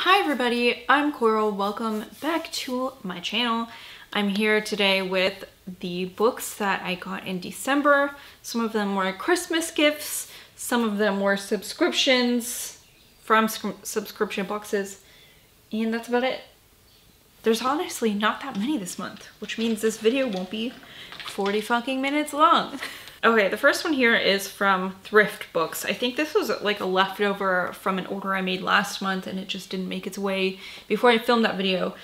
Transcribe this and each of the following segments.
Hi everybody, I'm Coral. Welcome back to my channel. I'm here today with the books that I got in December. Some of them were Christmas gifts, some of them were subscriptions from subscription boxes, and that's about it. There's honestly not that many this month, which means this video won't be 40 fucking minutes long. Okay, the first one here is from Thrift Books. I think this was like a leftover from an order I made last month and it just didn't make its way before I filmed that video.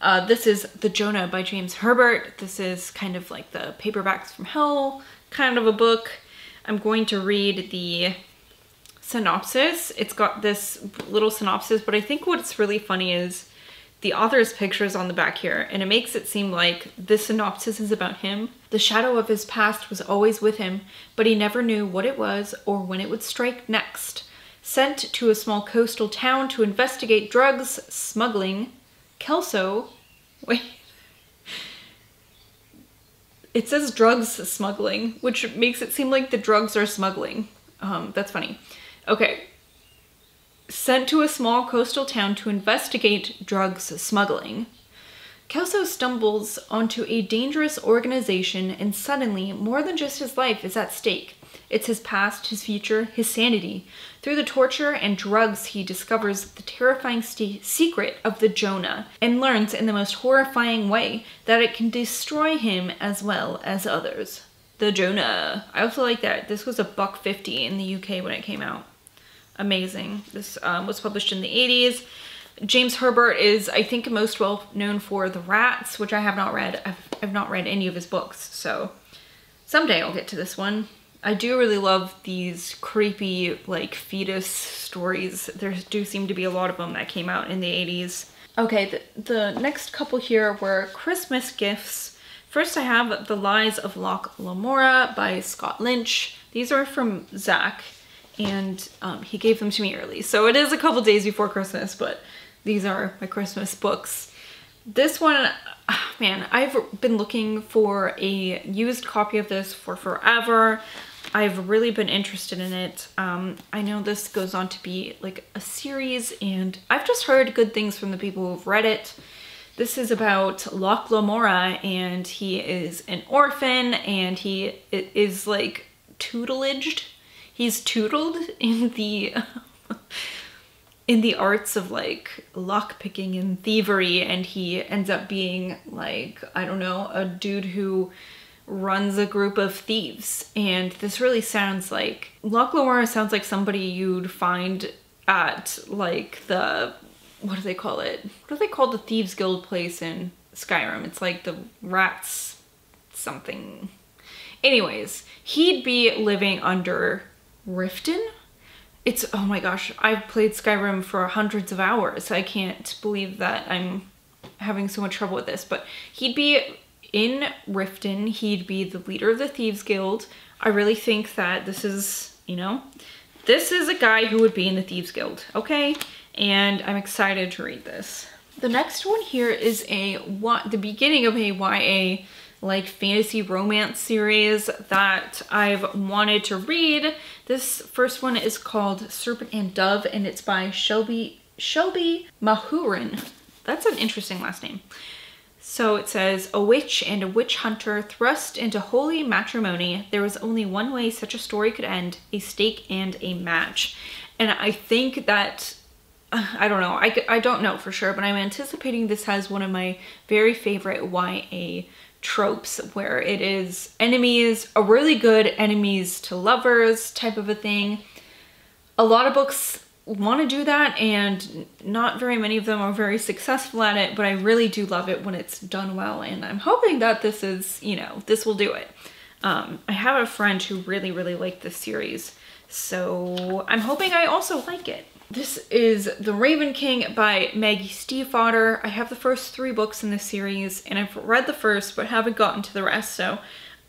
Uh, this is The Jonah by James Herbert. This is kind of like the Paperbacks from Hell kind of a book. I'm going to read the synopsis. It's got this little synopsis, but I think what's really funny is the author's picture is on the back here, and it makes it seem like this synopsis is about him. The shadow of his past was always with him, but he never knew what it was or when it would strike next. Sent to a small coastal town to investigate drugs smuggling, Kelso, wait, it says drugs smuggling, which makes it seem like the drugs are smuggling. Um, that's funny. Okay, sent to a small coastal town to investigate drugs smuggling. Kelso stumbles onto a dangerous organization and suddenly more than just his life is at stake. It's his past, his future, his sanity. Through the torture and drugs, he discovers the terrifying secret of the Jonah and learns in the most horrifying way that it can destroy him as well as others. The Jonah. I also like that. This was a buck 50 in the UK when it came out amazing. This um, was published in the 80s. James Herbert is, I think, most well known for The Rats, which I have not read. I've, I've not read any of his books, so someday I'll get to this one. I do really love these creepy, like, fetus stories. There do seem to be a lot of them that came out in the 80s. Okay, the, the next couple here were Christmas gifts. First I have The Lies of Locke Lamora by Scott Lynch. These are from Zach and um, he gave them to me early. So it is a couple days before Christmas, but these are my Christmas books. This one, man, I've been looking for a used copy of this for forever. I've really been interested in it. Um, I know this goes on to be like a series and I've just heard good things from the people who've read it. This is about Locke Lamora and he is an orphan and he is like tutelaged he's tutored in the in the arts of like lockpicking and thievery and he ends up being like I don't know a dude who runs a group of thieves. And this really sounds like Lamora sounds like somebody you'd find at like the what do they call it? What do they call the thieves guild place in Skyrim. It's like the rats something. Anyways he'd be living under Riften. It's, oh my gosh, I've played Skyrim for hundreds of hours. I can't believe that I'm having so much trouble with this, but he'd be in Riften. He'd be the leader of the Thieves Guild. I really think that this is, you know, this is a guy who would be in the Thieves Guild, okay? And I'm excited to read this. The next one here is a what the beginning of a YA like fantasy romance series that I've wanted to read. This first one is called Serpent and Dove and it's by Shelby, Shelby Mahurin. That's an interesting last name. So it says, a witch and a witch hunter thrust into holy matrimony. There was only one way such a story could end, a stake and a match. And I think that, I don't know, I, I don't know for sure, but I'm anticipating this has one of my very favorite YA tropes where it is enemies, a really good enemies to lovers type of a thing. A lot of books want to do that and not very many of them are very successful at it, but I really do love it when it's done well and I'm hoping that this is, you know, this will do it. Um, I have a friend who really, really liked this series, so I'm hoping I also like it. This is The Raven King by Maggie Stiefvater. I have the first three books in this series and I've read the first but haven't gotten to the rest so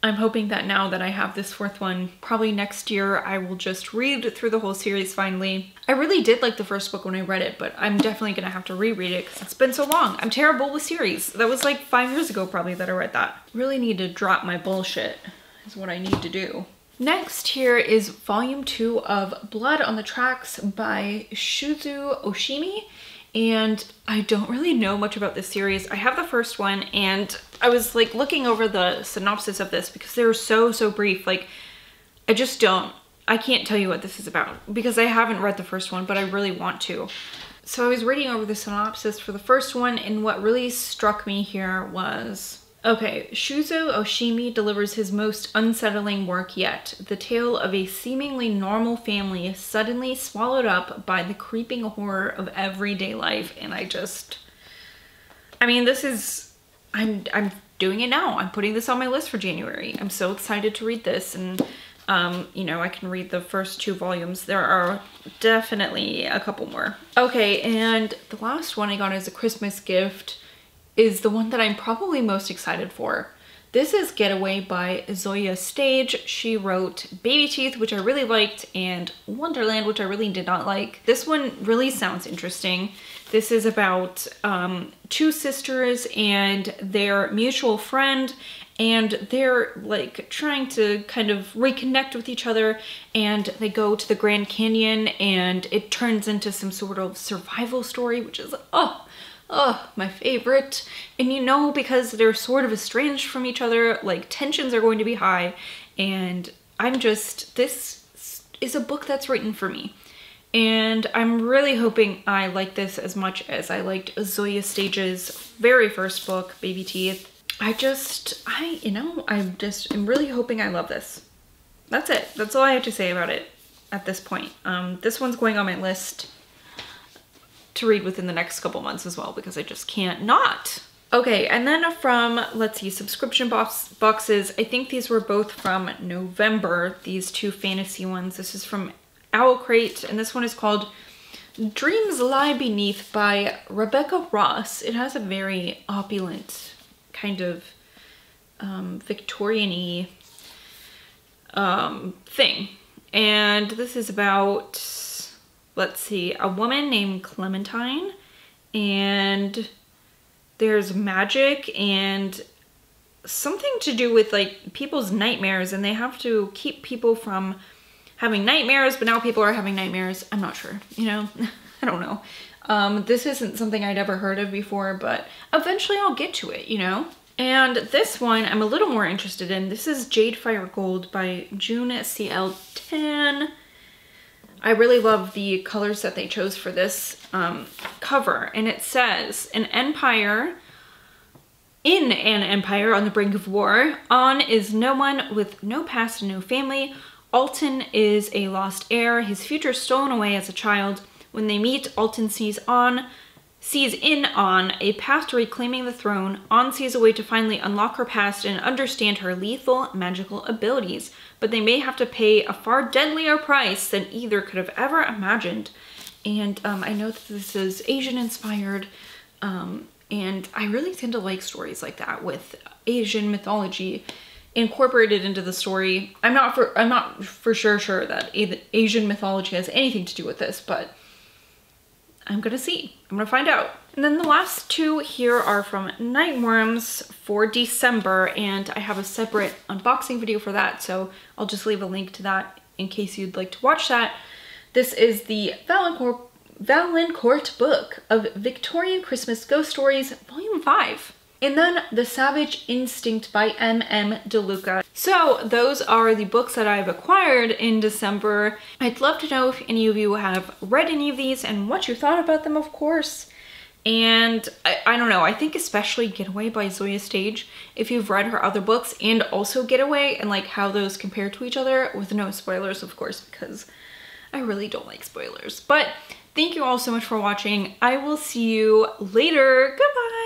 I'm hoping that now that I have this fourth one, probably next year I will just read through the whole series finally. I really did like the first book when I read it, but I'm definitely gonna have to reread it because it's been so long. I'm terrible with series. That was like five years ago probably that I read that. Really need to drop my bullshit is what I need to do. Next here is volume two of Blood on the Tracks by Shuzo Oshimi. and I don't really know much about this series. I have the first one and I was like looking over the synopsis of this because they were so, so brief. Like I just don't, I can't tell you what this is about because I haven't read the first one, but I really want to. So I was reading over the synopsis for the first one and what really struck me here was Okay, Shuzo Oshimi delivers his most unsettling work yet, the tale of a seemingly normal family suddenly swallowed up by the creeping horror of everyday life, and I just... I mean, this is... I'm, I'm doing it now. I'm putting this on my list for January. I'm so excited to read this, and, um, you know, I can read the first two volumes. There are definitely a couple more. Okay, and the last one I got as a Christmas gift is the one that I'm probably most excited for. This is Getaway by Zoje Stage. She wrote Baby Teeth, which I really liked, and Wonderland, which I really did not like. This one really sounds interesting. This is about um, two sisters and their mutual friend, and they're like trying to kind of reconnect with each other and they go to the Grand Canyon and it turns into some sort of survival story, which is, oh, oh, my favorite. And you know, because they're sort of estranged from each other, like tensions are going to be high. And I'm just, this is a book that's written for me. And I'm really hoping I like this as much as I liked Zoje Stage's very first book, Baby Teeth. I just, I, you know, I'm just, I'm really hoping I love this. That's it. That's all I have to say about it at this point. Um, this one's going on my list to read within the next couple months as well because I just can't not. Okay, and then from, let's see, subscription box boxes, I think these were both from November, these two fantasy ones. This is from Owl Crate, and this one is called Dreams Lie Beneath by Rebecca Ross. It has a very opulent kind of um, Victorian-y um, thing. And this is about let's see, a woman named Clementine and there's magic and something to do with like people's nightmares and they have to keep people from having nightmares, but now people are having nightmares. I'm not sure, you know, I don't know. Um, this isn't something I'd ever heard of before, but eventually I'll get to it, you know? And this one I'm a little more interested in. This is Jade Fire Gold by June CL Tan. I really love the colors that they chose for this um, cover. And it says, an empire, in an empire on the brink of war, Ahn is no one with no past and no family. Altan is a lost heir, his future stolen away as a child. When they meet, Altan sees Ahn, sees in Ahn, a path to reclaiming the throne. Ahn sees a way to finally unlock her past and understand her lethal magical abilities, but they may have to pay a far deadlier price than either could have ever imagined. And um, I know that this is Asian inspired, um, and I really tend to like stories like that with Asian mythology incorporated into the story. I'm not for I'm not for sure sure that Asian mythology has anything to do with this, but I'm gonna see. I'm gonna find out. And then the last two here are from Nightworms for December, and I have a separate unboxing video for that, so I'll just leave a link to that in case you'd like to watch that. This is the Valancourt, Valancourt book of Victorian Christmas Ghost Stories, Volume 5. And then The Savage Instinct by M.M. DeLuca. So those are the books that I've acquired in December. I'd love to know if any of you have read any of these and what you thought about them, of course. And I, I, don't know, I think especially Getaway by Zoje Stage, if you've read her other books and also Getaway and like how those compare to each other with no spoilers, of course, because I really don't like spoilers. But thank you all so much for watching. I will see you later. Goodbye!